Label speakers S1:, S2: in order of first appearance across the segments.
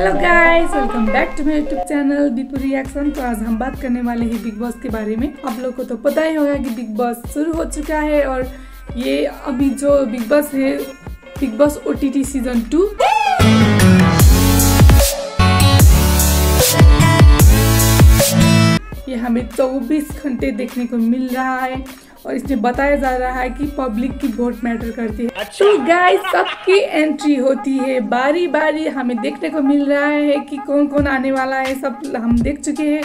S1: Hello guys welcome back to my YouTube channel Deepu reaction तो आज हम बात करने वाले हैं बिग बॉस के बारे में। आप लोग को तो पता ही होगा कि बिग बॉस शुरू हो चुका है और ये अभी जो बिग बॉस है Bigg Boss OTT season two ये हमें 24 घंटे देखने को मिल रहा है। और इसमें बताया जा रहा है कि पब्लिक की वोट मैटर करती है। अच्छा। तो गाइस सबकी एंट्री होती है। बारी बारी हमें देखने को मिल रहा है कि कौन कौन आने वाला है। सब हम देख चुके हैं।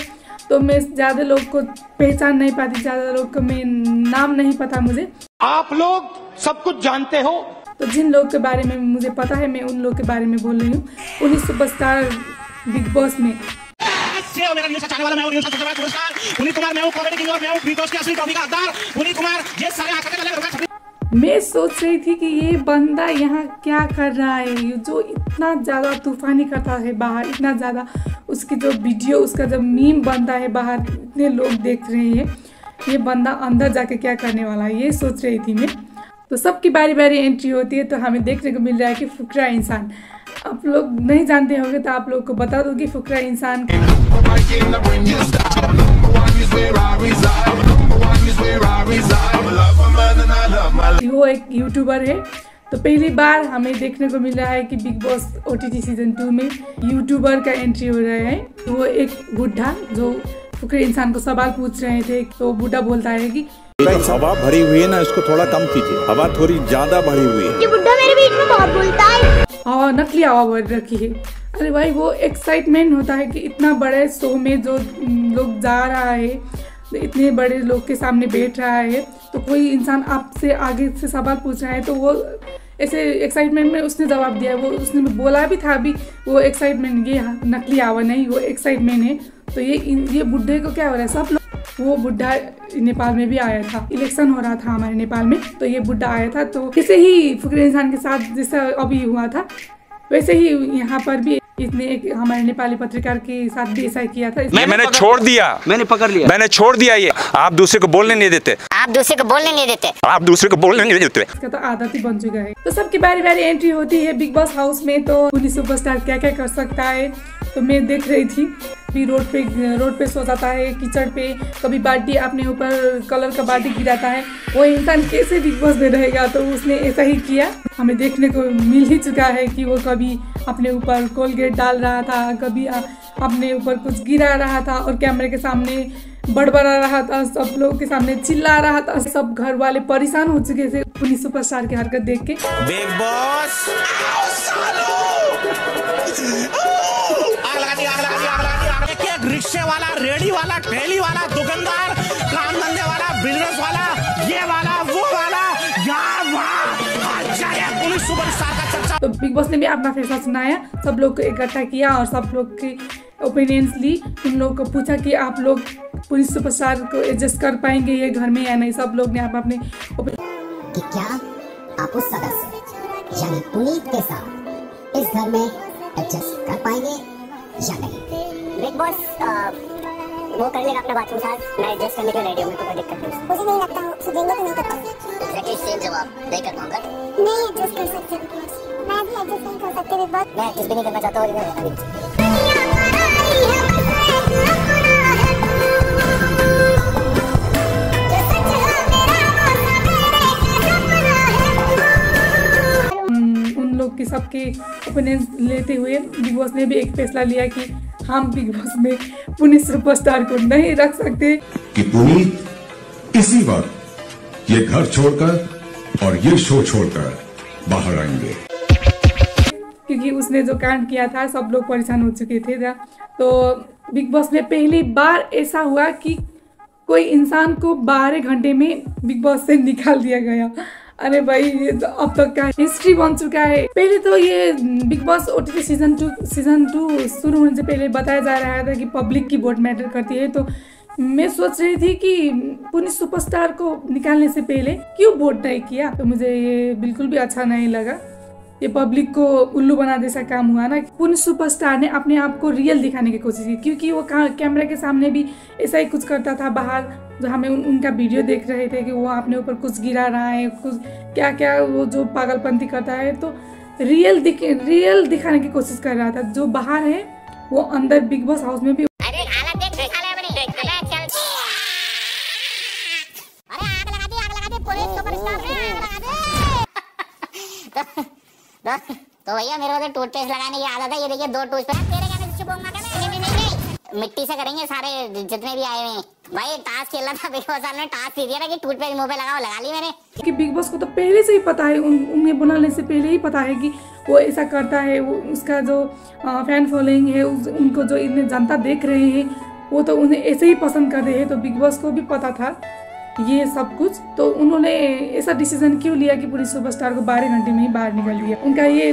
S1: तो मैं ज़्यादा लोग को पहचान नहीं पाती ज़्यादा लोग को मैं नाम नहीं पता मुझे।
S2: आप लोग सब कुछ जानते हो।
S1: तो जिन लोग के बारे में मुझे पता है मैं उन लोग के बारे में बोल रही हूँ। उन्हीं सुपरस्टार बिग बॉस में।
S3: से और मेरा न्यूज़ चाहने वाला मैं न्यूज़ सबसे बड़ा पुरस्कार। पुनीत कुमार, मैं हूँ कॉमेडी किंग और मैं हूँ बिग बॉस के असली टॉपिक का हकदार पुनीत कुमार, ये सारे आंकड़े वाले रुका
S1: मैं सोच रही थी कि ये बंदा यहाँ क्या कर रहा है? जो इतना ज़्यादा तूफानी करता है बाहर, इतना ज़्यादा उसकी जो वीडियो उसका जो मीम बनता है बाहर, इतने लोग देख रहे हैं। ये बंदा अंदर जाके क्या करने वाला है, ये सोच रही थी मैं। तो सबकी बारी बारी एंट्री होती है तो हमें देखने को मिल रहा है कि फुकरा इंसान। आप लोग नहीं जानते होंगे तो आप लोग को बता दो कि फुकरा इंसान वो एक यूट्यूबर है। तो पहली बार हमें देखने को मिला है कि Bigg Boss OTT season two में यूट्यूबर का एंट्री हो रहा है। वो एक बुढ़ा जो फुकरे इंसान को सवाल पूछ रहे थे तो बुढ़ा बोलता है कि
S4: हवा भरी हुई है ना इसको थोड़ा कम कीजिए। हवा थोड़ी ज़्यादा भरी हुई है।
S5: ये बुढ़ा मेरे बीच में बहुत बोलता है।
S1: हवा नकली हवा भर रखी है। अरे भाई, वो एक्साइटमेंट होता है कि इतना बड़े शो में जो लोग जा रहा है इतने बड़े लोग के सामने बैठ रहा है तो कोई इंसान आपसे आगे से सवाल पूछ रहा है तो वो ऐसे एक्साइटमेंट में उसने जवाब दिया वो उसने बोला भी था अभी, वो एक्साइटमेंट ये नकली आवा नहीं, वो एक्साइटमेंट है। तो ये ये बुढ़े को क्या हो रहा है? सब लोग, वो बुढ़ा नेपाल में भी आया था। इलेक्शन हो रहा था हमारे नेपाल में तो ये बुढ़ा आया था तो किसी ही फुकरे इंसान के साथ जैसा अभी हुआ था, वैसे ही यहाँ पर भी इसने एक हमारे नेपाली पत्रकार के साथ भी ऐसा किया था।
S6: मैं मैंने छोड़ दिया।
S2: मैंने पकड़ लिया।
S6: मैंने छोड़ दिया ये। आप दूसरे को बोलने नहीं देते।
S5: आप दूसरे को बोलने नहीं देते।
S6: आप दूसरे को बोलने नहीं देते।
S1: इसका तो आदत ही बन चुका है। तो सबकी बारी बारी एंट्री होती है बिग बॉस हाउस में तो पुलिस सुपरस्टार क्या क्या कर सकता है? तो मैं देख रही थी। भी रोड पे रोड पे सो जाता है कीचड़ पे कभी बाल्टी अपने ऊपर कलर का बाल्टी गिराता है। वो इंसान कैसे बिग बॉस में रहेगा? तो उसने ऐसा ही किया। हमें देखने को मिल ही चुका है कि वो कभी अपने ऊपर कोलगेट डाल रहा था कभी अपने ऊपर कुछ गिरा रहा था और कैमरे के सामने बड़बड़ा रहा था सब लोगों के सामने चिल्ला रहा था। सब घर वाले परेशान हो चुके थे पुलिस सुपरस्टार की हरकत देख के।
S3: Big boss! रेडी वाला ठेली वाला दुकानदार काम धंधे वाला बिज़नेस वाला ये वाला वो वाला यार पुलिस सुपरस्टार का चर्चा।
S1: तो बिग बॉस ने भी अपना फैसला सुनाया सब लोग को इकट्ठा किया और सब लोग की ओपिनियंस ली। उन लोगों को पूछा कि आप लोग पुलिस सुपरस्टार को एडजस्ट कर पाएँगे ये घर में या नहीं? सब लोग ने आप अपने
S7: कि क्या आप उस सदस्य यानी पुनीत के साथ इस घर में एडजस्ट कर पाएँगे या नहीं?
S5: बिग बॉस वो कर लेगा अपना बाथरूम साफ़ मैं एडजस्ट करने के रेडी हूँ कोई दिक्कत नहीं।
S7: मुझे नहीं लगता सुधेंगे तो नहीं कर पाएँगे।
S5: एग्जैक्टली सेम जवाब। नहीं कर पाऊँगा।
S7: नहीं एडजस्ट कर सकते मैं भी एडजस्ट नहीं कर सकते बिग बॉस
S5: मैं एडजस्ट भी नहीं करना चाहता हूँ
S1: उन लोग की सबके ओपिनियंस लेते हुए बिग बॉस ने भी एक फैसला लिया कि हम बिग बॉस में पुनीत सुपरस्टार को नहीं रख सकते।
S8: कि पुनीत इसी वक्त ये घर छोड़कर और ये शो छोड़कर बाहर आएँगे।
S1: क्योंकि उसने जो कांड किया था सब लोग परेशान हो चुके थे तो बिग बॉस में पहली बार ऐसा हुआ कि कोई इंसान को बारह घंटे में बिग बॉस से निकाल दिया गया। अरे भाई, ये तो अब तक का हिस्ट्री बन चुका है। पहले तो ये Bigg Boss O season two season two शुरू होने से पहले बताया जा रहा था कि पब्लिक की वोट मैटर करती है। तो मैं सोच रही थी कि पुनी सुपरस्टार को निकालने से पहले क्यों वोट नहीं किया? तो मुझे ये बिल्कुल भी अच्छा नहीं लगा। ये पब्लिक को उल्लू बना जैसा काम हुआ ना पुलिस सुपरस्टार ने अपने आप को रियल दिखाने की कोशिश की क्योंकि वो कैमरे के सामने भी ऐसा ही कुछ करता था बाहर जो हमें उन, उनका वीडियो देख रहे थे कि वो अपने ऊपर कुछ गिरा रहा है कुछ क्या क्या वो जो पागलपंथी करता है तो रियल दिख रियल दिखाने की कोशिश कर रहा था। जो बाहर है वो अंदर बिग बॉस हाउस में भी
S5: तो भैया मेरे को तो टूथपेस्ट लगाने की आदत है। ये देखिए दो टूथपेस्ट चुप क्या मैं? नहीं नहीं नहीं मिट्टी से करेंगे सारे जितने भी आए हुए। हैं भाई टास्क खेल रहा था बिग बॉस ने। टास्क दिया ना कि टूथपेस्ट मुँह पे लगाओ लगा ली मैंने।
S1: कि बिग बॉस को तो पहले से ही पता है उन उन्हें बुलाने से पहले ही पता है कि वो ऐसा करता है वो उसका जो आ, फ़ैन फॉलोइंग है उस, उनको जो इतने जनता देख रहे हैं वो तो उन्हें ऐसे ही पसंद कर रहे हैं। तो बिग बॉस को भी पता था। ये सब कुछ तो उन्होंने ऐसा डिसीज़न क्यों लिया कि पूरी सुपरस्टार को बारह घंटे में ही बाहर निकल दिया? उनका ये,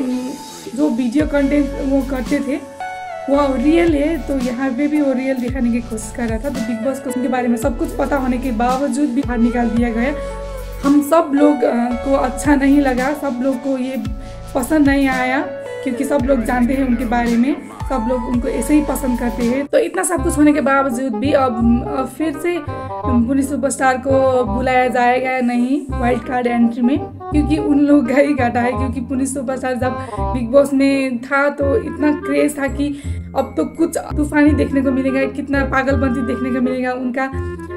S1: जो वीडियो कंटेंट वो करते थे, वो रियल है तो यहाँ पे भी वो रियल दिखाने की कोशिश कर रहा था। तो बिग बॉस को उनके बारे में सब कुछ पता होने के बावजूद भी बाहर निकाल दिया गया। हम सब लोग को अच्छा नहीं लगा, सब लोग को ये पसंद नहीं आया। क्योंकि सब लोग जानते हैं उनके बारे में, सब लोग उनको ऐसे ही पसंद करते हैं। तो इतना सब कुछ होने के बावजूद भी अब फिर से पुलिस सुपरस्टार को बुलाया जाएगा या नहीं वाइल्ड कार्ड एंट्री में, क्योंकि उन लोग का ही घाटा है, क्योंकि पुलिस सुपरस्टार जब बिग बॉस में था तो इतना क्रेज था कि अब तो कुछ तूफानी देखने को मिलेगा, कितना पागलपंती देखने को मिलेगा, उनका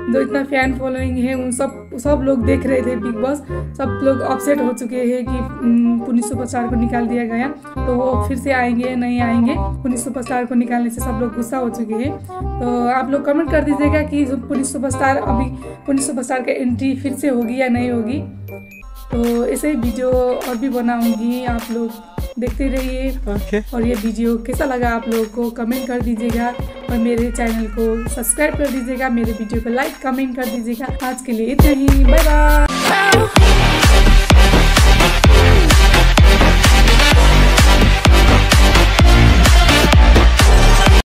S1: जो इतना फ़ैन फॉलोइंग है, उन सब सब लोग देख रहे थे बिग बॉस। सब लोग अपसेट हो चुके हैं कि हम्म, पुलिस सुपरस्टार को निकाल दिया गया। तो वो फिर से आएँगे नहीं आएँगे पुलिस सुपरस्टार को निकालने से सब लोग गुस्सा हो चुके हैं। तो आप लोग कमेंट कर दीजिएगा कि जो पुलिस सुपरस्टार अभी पुलिस सुपरस्टार का एंट्री फिर से होगी या नहीं होगी। तो ऐसे ही वीडियो और भी बनाऊँगी आप लोग। देखते रहिए। Okay. और ये वीडियो कैसा लगा आप लोगों को कमेंट कर दीजिएगा। और मेरे चैनल को सब्सक्राइब कर दीजिएगा। मेरे वीडियो को लाइक कमेंट कर दीजिएगा। आज के लिए इतना ही। Bye bye